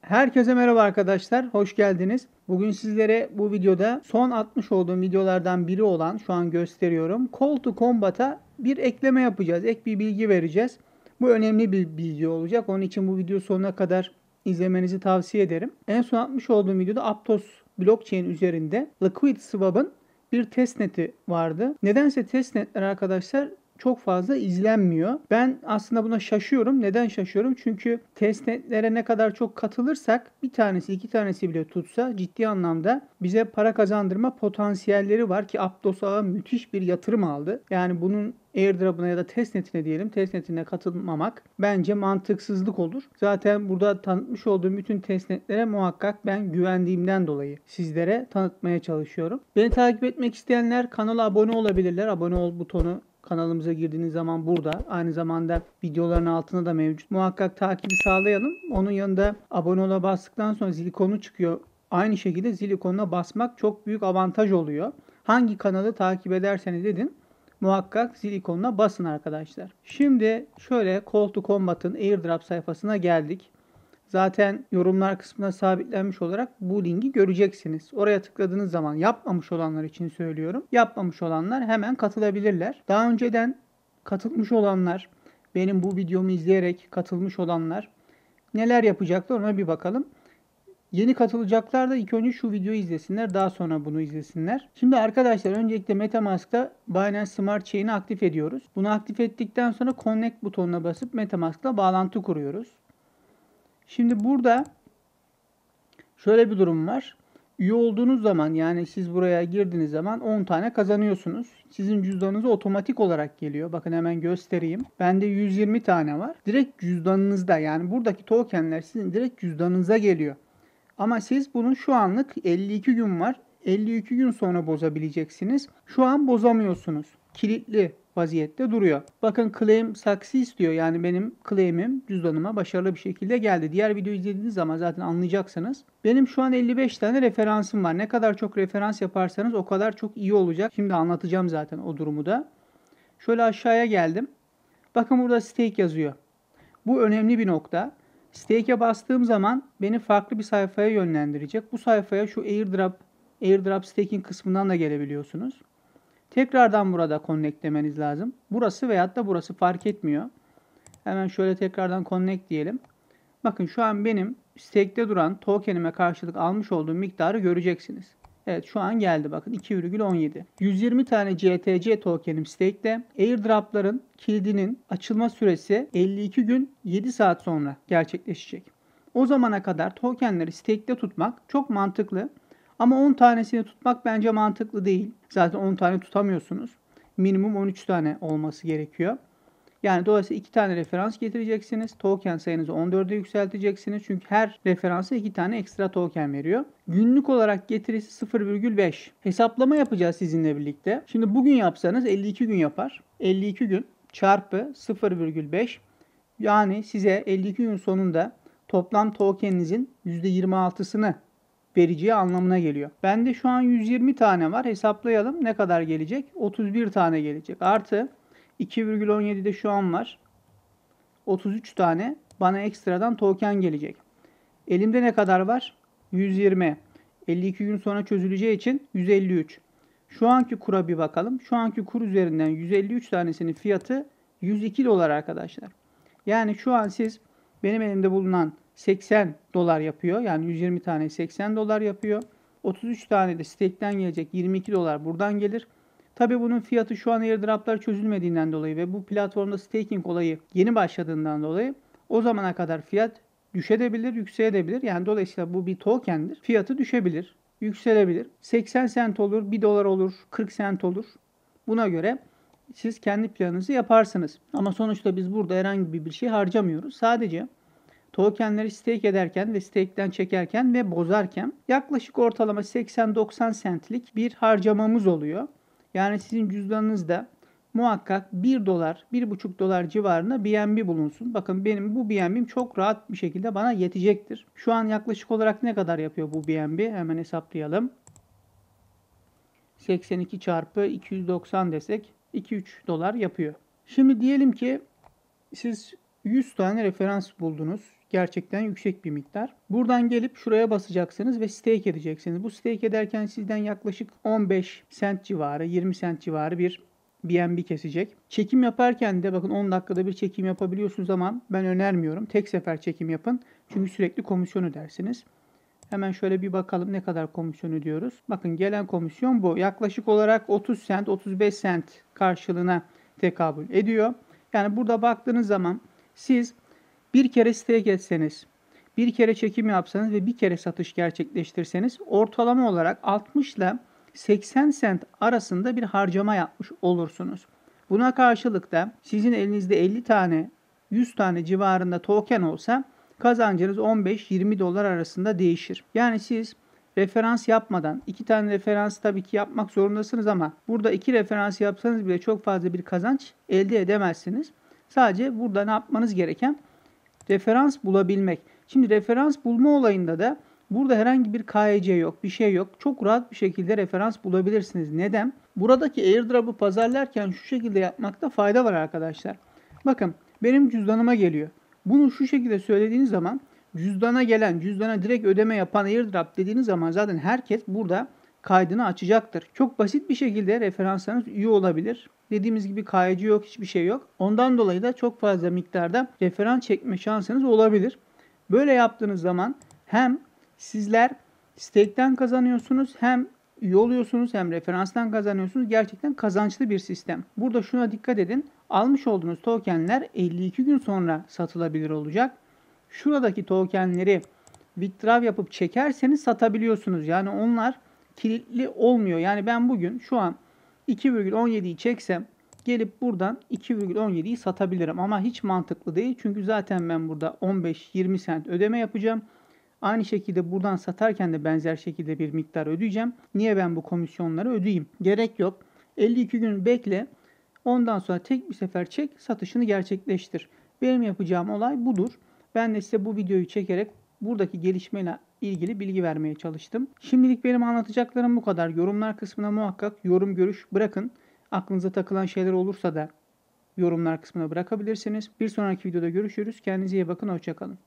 Herkese merhaba arkadaşlar, hoş geldiniz. Bugün sizlere bu videoda son atmış olduğum videolardan biri olan, şu an gösteriyorum, Call to Combat'a bir ekleme yapacağız, ek bir bilgi vereceğiz. Bu önemli bir bilgi olacak, onun için bu video sonuna kadar izlemenizi tavsiye ederim. En son atmış olduğum videoda Aptos blockchain üzerinde Liquid Swap'ın bir testneti vardı. Nedense testnetler arkadaşlar çok fazla izlenmiyor. Ben aslında buna şaşıyorum. Neden şaşıyorum? Çünkü testnetlere ne kadar çok katılırsak bir tanesi iki tanesi bile tutsa ciddi anlamda bize para kazandırma potansiyelleri var ki Aptos ağı müthiş bir yatırım aldı. Yani bunun airdrop'una ya da testnetine diyelim testnetine katılmamak bence mantıksızlık olur. Zaten burada tanıtmış olduğum bütün testnetlere muhakkak ben güvendiğimden dolayı sizlere tanıtmaya çalışıyorum. Beni takip etmek isteyenler kanala abone olabilirler. Abone ol butonu kanalımıza girdiğiniz zaman burada. Aynı zamanda videoların altında da mevcut. Muhakkak takibi sağlayalım. Onun yanında abone ola bastıktan sonra zil ikonu çıkıyor. Aynı şekilde zil ikonuna basmak çok büyük avantaj oluyor. Hangi kanalı takip ederseniz edin muhakkak zil ikonuna basın arkadaşlar. Şimdi şöyle Call to Combat'ın airdrop sayfasına geldik. Zaten yorumlar kısmına sabitlenmiş olarak bu linki göreceksiniz. Oraya tıkladığınız zaman yapmamış olanlar için söylüyorum. Yapmamış olanlar hemen katılabilirler. Daha önceden katılmış olanlar, benim bu videomu izleyerek katılmış olanlar neler yapacaklar ona bir bakalım. Yeni katılacaklar da ilk önce şu videoyu izlesinler. Daha sonra bunu izlesinler. Şimdi arkadaşlar öncelikle Metamask'ta Binance Smart Chain'i aktif ediyoruz. Bunu aktif ettikten sonra Connect butonuna basıp Metamask'la bağlantı kuruyoruz. Şimdi burada şöyle bir durum var. Üye olduğunuz zaman yani siz buraya girdiğiniz zaman 10 tane kazanıyorsunuz. Sizin cüzdanınıza otomatik olarak geliyor. Bakın hemen göstereyim. Bende 120 tane var. Direkt cüzdanınızda yani buradaki tokenler sizin direkt cüzdanınıza geliyor. Ama siz bunun şu anlık 52 gün var. 52 gün sonra bozabileceksiniz. Şu an bozamıyorsunuz. Kilitli vaziyette duruyor. Bakın claim success diyor. Yani benim claim'im cüzdanıma başarılı bir şekilde geldi. Diğer videoyu izlediğiniz zaman zaten anlayacaksınız. Benim şu an 55 tane referansım var. Ne kadar çok referans yaparsanız o kadar çok iyi olacak. Şimdi anlatacağım zaten o durumu da. Şöyle aşağıya geldim. Bakın burada stake yazıyor. Bu önemli bir nokta. Stake'e bastığım zaman beni farklı bir sayfaya yönlendirecek. Bu sayfaya şu airdrop, airdrop staking kısmından da gelebiliyorsunuz. Tekrardan burada connect demeniz lazım. Burası veyahut da burası fark etmiyor. Hemen şöyle tekrardan connect diyelim. Bakın şu an benim stake'te duran tokenime karşılık almış olduğum miktarı göreceksiniz. Evet şu an geldi bakın 2,17. 120 tane CTC tokenim stake'te. Airdrop'ların kilidinin açılma süresi 52 gün 7 saat sonra gerçekleşecek. O zamana kadar tokenleri stake'te tutmak çok mantıklı. Ama 10 tanesini tutmak bence mantıklı değil. Zaten 10 tane tutamıyorsunuz. Minimum 13 tane olması gerekiyor. Yani dolayısıyla 2 tane referans getireceksiniz. Token sayınızı 14'e yükselteceksiniz. Çünkü her referansa 2 tane ekstra token veriyor. Günlük olarak getirisi 0,5. Hesaplama yapacağız sizinle birlikte. Şimdi bugün yapsanız 52 gün yapar. 52 gün çarpı 0,5 yani size 52 gün sonunda toplam tokeninizin %26'sını vereceği anlamına geliyor. Bende şu an 120 tane var. Hesaplayalım ne kadar gelecek? 31 tane gelecek. Artı 2,17'de şu an var. 33 tane bana ekstradan token gelecek. Elimde ne kadar var? 120. 52 gün sonra çözüleceği için 153. Şu anki kura bir bakalım. Şu anki kur üzerinden 153 tanesinin fiyatı 102 dolar arkadaşlar. Yani şu an siz benim elimde bulunan 80 dolar yapıyor. Yani 120 tane 80 dolar yapıyor. 33 tane de stake'ten gelecek 22 dolar buradan gelir. Tabi bunun fiyatı şu an airdroplar çözülmediğinden dolayı ve bu platformda staking olayı yeni başladığından dolayı o zamana kadar fiyat düşebilir, yükselebilir. Yani dolayısıyla bu bir tokendir. Fiyatı düşebilir, yükselebilir. 80 sent olur, 1 dolar olur, 40 sent olur. Buna göre siz kendi planınızı yaparsınız. Ama sonuçta biz burada herhangi bir şey harcamıyoruz. Sadece tokenleri stake ederken ve stake'den çekerken ve bozarken yaklaşık ortalama 80-90 centlik bir harcamamız oluyor. Yani sizin cüzdanınızda muhakkak 1 dolar, 1,5 dolar civarında BNB bulunsun. Bakın benim bu BNB'm çok rahat bir şekilde bana yetecektir. Şu an yaklaşık olarak ne kadar yapıyor bu BNB? Hemen hesaplayalım. 82 çarpı 290 desek 2-3 dolar yapıyor. Şimdi diyelim ki siz 100 tane referans buldunuz. Gerçekten yüksek bir miktar. Buradan gelip şuraya basacaksınız ve stake edeceksiniz. Bu stake ederken sizden yaklaşık 15 sent civarı, 20 sent civarı bir BNB kesecek. Çekim yaparken de bakın 10 dakikada bir çekim yapabiliyorsunuz ama ben önermiyorum. Tek sefer çekim yapın. Çünkü sürekli komisyon ödersiniz. Hemen şöyle bir bakalım ne kadar komisyon ödüyoruz. Bakın gelen komisyon bu. Yaklaşık olarak 30 sent, 35 sent karşılığına tekabül ediyor. Yani burada baktığınız zaman siz bir kere stake etseniz, bir kere çekim yapsanız ve bir kere satış gerçekleştirseniz ortalama olarak 60 ile 80 sent arasında bir harcama yapmış olursunuz. Buna karşılık da sizin elinizde 50 tane 100 tane civarında token olsa kazancınız 15-20 dolar arasında değişir. Yani siz referans yapmadan iki tane referans tabii ki yapmak zorundasınız ama burada iki referans yapsanız bile çok fazla bir kazanç elde edemezsiniz. Sadece burada ne yapmanız gereken referans bulabilmek. Şimdi referans bulma olayında da burada herhangi bir KYC yok, bir şey yok. Çok rahat bir şekilde referans bulabilirsiniz. Neden? Buradaki airdrop'u pazarlarken şu şekilde yapmakta fayda var arkadaşlar. Bakın benim cüzdanıma geliyor. Bunu şu şekilde söylediğiniz zaman cüzdana gelen, cüzdana direkt ödeme yapan airdrop dediğiniz zaman zaten herkes burada kaydını açacaktır. Çok basit bir şekilde referanslarınız üye olabilir. Dediğimiz gibi KYC yok, hiçbir şey yok. Ondan dolayı da çok fazla miktarda referans çekme şansınız olabilir. Böyle yaptığınız zaman hem sizler stake'ten kazanıyorsunuz hem üye oluyorsunuz hem referanstan kazanıyorsunuz. Gerçekten kazançlı bir sistem. Burada şuna dikkat edin. Almış olduğunuz tokenler 52 gün sonra satılabilir olacak. Şuradaki tokenleri withdraw yapıp çekerseniz satabiliyorsunuz. Yani onlar kilitli olmuyor. Yani ben bugün şu an 2,17'yi çeksem gelip buradan 2,17'yi satabilirim. Ama hiç mantıklı değil. Çünkü zaten ben burada 15-20 sent ödeme yapacağım. Aynı şekilde buradan satarken de benzer şekilde bir miktar ödeyeceğim. Niye ben bu komisyonları ödeyeyim? Gerek yok. 52 gün bekle. Ondan sonra tek bir sefer çek, satışını gerçekleştir. Benim yapacağım olay budur. Ben de size bu videoyu çekerek buradaki gelişmeyle ilgili bilgi vermeye çalıştım. Şimdilik benim anlatacaklarım bu kadar. Yorumlar kısmına muhakkak yorum görüş bırakın. Aklınıza takılan şeyler olursa da yorumlar kısmına bırakabilirsiniz. Bir sonraki videoda görüşürüz. Kendinize iyi bakın. Hoşçakalın.